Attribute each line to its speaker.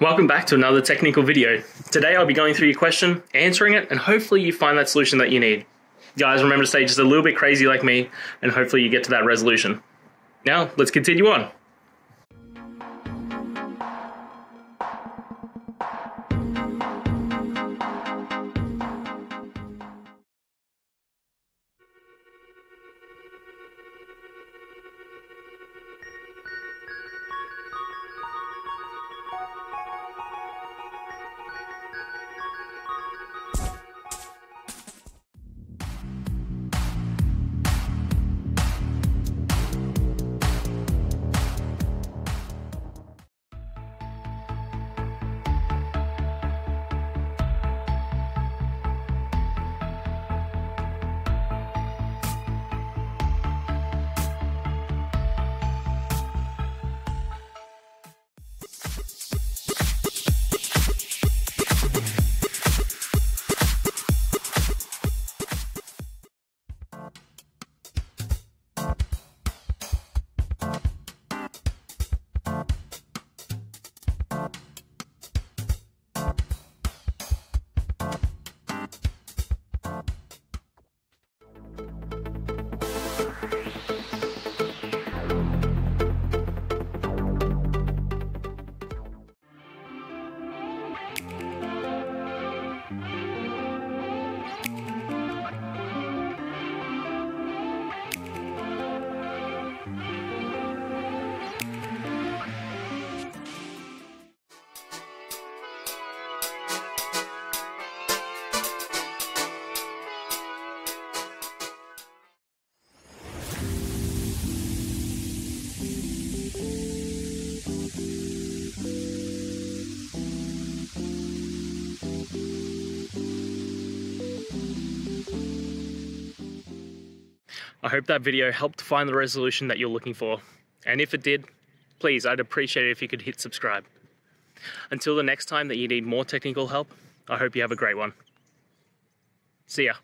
Speaker 1: Welcome back to another technical video. Today I'll be going through your question, answering it, and hopefully you find that solution that you need. Guys, remember to stay just a little bit crazy like me, and hopefully you get to that resolution. Now, let's continue on. I hope that video helped find the resolution that you're looking for. And if it did, please, I'd appreciate it if you could hit subscribe. Until the next time that you need more technical help, I hope you have a great one. See ya.